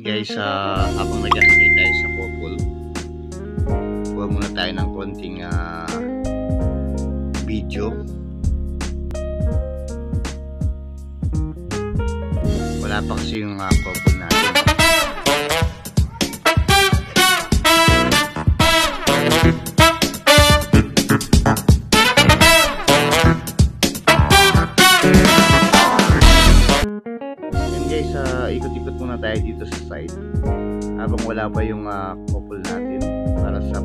Guys, ah habang nag-aantay tayo sa couple, kuha muna tayo ng konting ah, video. Wala pa kasi yung ah, couple natin. Tayo dito sa site habang wala pa yung ah, couple natin para sa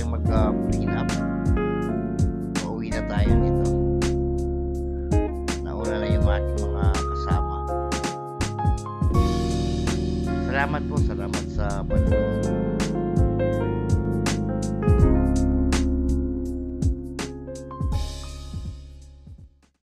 tayong mag-prenup. Uh, Uuwi na tayo nito. Nauna na yung ating mga kasama. Salamat po, salamat sa panonood.